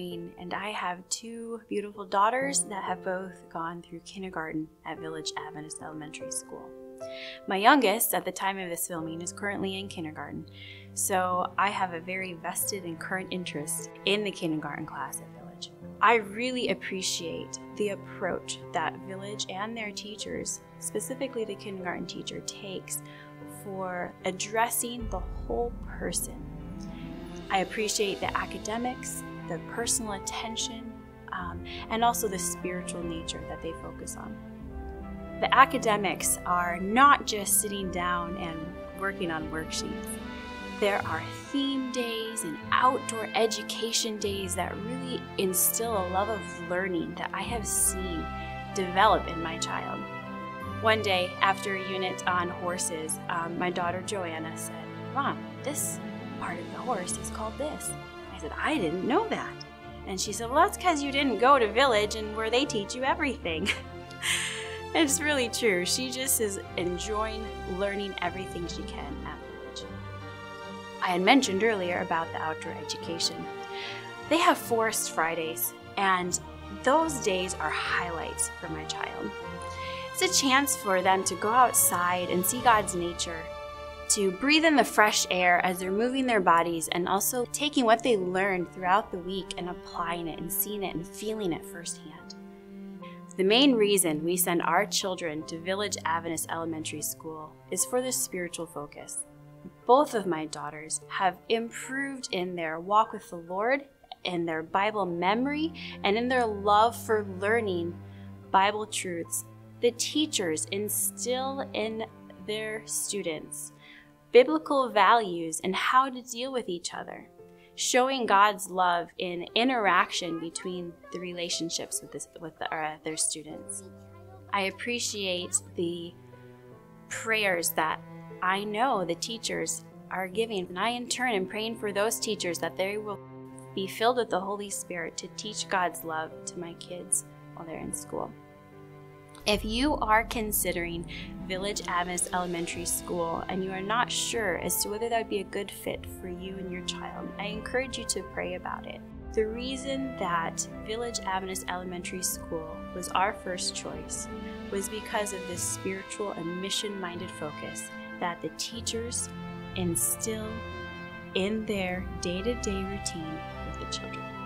and I have two beautiful daughters that have both gone through kindergarten at Village Adventist Elementary School. My youngest, at the time of this filming, is currently in kindergarten, so I have a very vested and current interest in the kindergarten class at Village. I really appreciate the approach that Village and their teachers, specifically the kindergarten teacher, takes for addressing the whole person. I appreciate the academics, the personal attention, um, and also the spiritual nature that they focus on. The academics are not just sitting down and working on worksheets. There are theme days and outdoor education days that really instill a love of learning that I have seen develop in my child. One day, after a unit on horses, um, my daughter Joanna said, Mom, this part of the horse is called this. I said, I didn't know that. And she said, Well, that's because you didn't go to village and where they teach you everything. it's really true. She just is enjoying learning everything she can at village. I had mentioned earlier about the outdoor education. They have Forest Fridays, and those days are highlights for my child. It's a chance for them to go outside and see God's nature to breathe in the fresh air as they're moving their bodies and also taking what they learned throughout the week and applying it and seeing it and feeling it firsthand. The main reason we send our children to Village Adventist Elementary School is for the spiritual focus. Both of my daughters have improved in their walk with the Lord, in their Bible memory, and in their love for learning Bible truths. The teachers instill in their students biblical values and how to deal with each other, showing God's love in interaction between the relationships with, this, with the, uh, their students. I appreciate the prayers that I know the teachers are giving, and I in turn am praying for those teachers that they will be filled with the Holy Spirit to teach God's love to my kids while they're in school. If you are considering Village Adventist Elementary School and you are not sure as to whether that would be a good fit for you and your child, I encourage you to pray about it. The reason that Village Adventist Elementary School was our first choice was because of this spiritual and mission minded focus that the teachers instill in their day to day routine with the children.